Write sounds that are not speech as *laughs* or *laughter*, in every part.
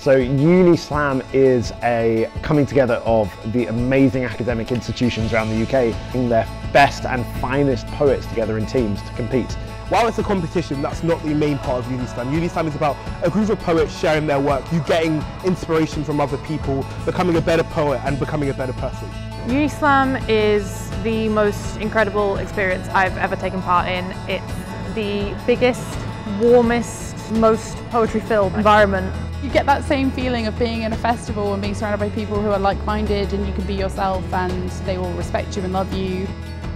So Unislam is a coming together of the amazing academic institutions around the UK, bringing their best and finest poets together in teams to compete. While it's a competition, that's not the main part of Unislam. Unislam is about a group of poets sharing their work, you getting inspiration from other people, becoming a better poet and becoming a better person. Unislam is the most incredible experience I've ever taken part in. It's the biggest, warmest, most poetry-filled environment. You get that same feeling of being in a festival and being surrounded by people who are like-minded and you can be yourself and they will respect you and love you.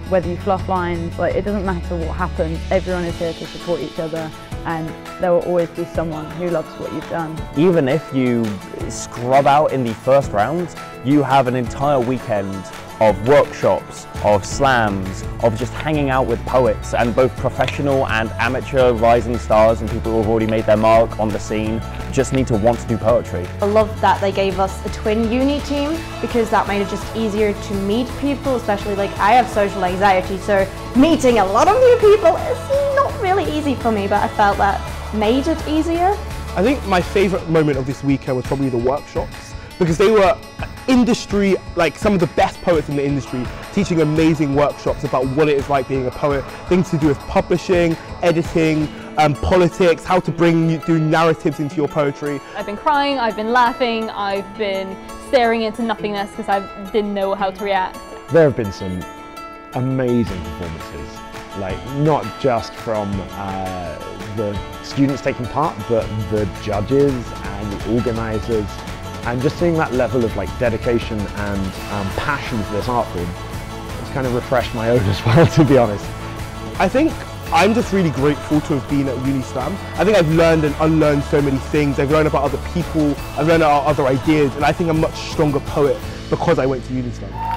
Whether you fluff lines, like it doesn't matter what happens, everyone is here to support each other and there will always be someone who loves what you've done. Even if you scrub out in the first round, you have an entire weekend of workshops, of slams, of just hanging out with poets and both professional and amateur rising stars and people who have already made their mark on the scene just need to want to do poetry. I love that they gave us a twin uni team because that made it just easier to meet people, especially like I have social anxiety, so meeting a lot of new people is not really easy for me, but I felt that made it easier. I think my favourite moment of this weekend was probably the workshops because they were industry, like some of the best poets in the industry, teaching amazing workshops about what it is like being a poet, things to do with publishing, editing, um, politics, how to bring do narratives into your poetry. I've been crying, I've been laughing, I've been staring into nothingness because I didn't know how to react. There have been some amazing performances, like not just from uh, the students taking part, but the judges and the organisers and just seeing that level of like dedication and um, passion for this art form has kind of refreshed my own *laughs* as well, to be honest. I think I'm just really grateful to have been at Unislam. I think I've learned and unlearned so many things. I've learned about other people, I've learned about other ideas, and I think I'm a much stronger poet because I went to Unislam.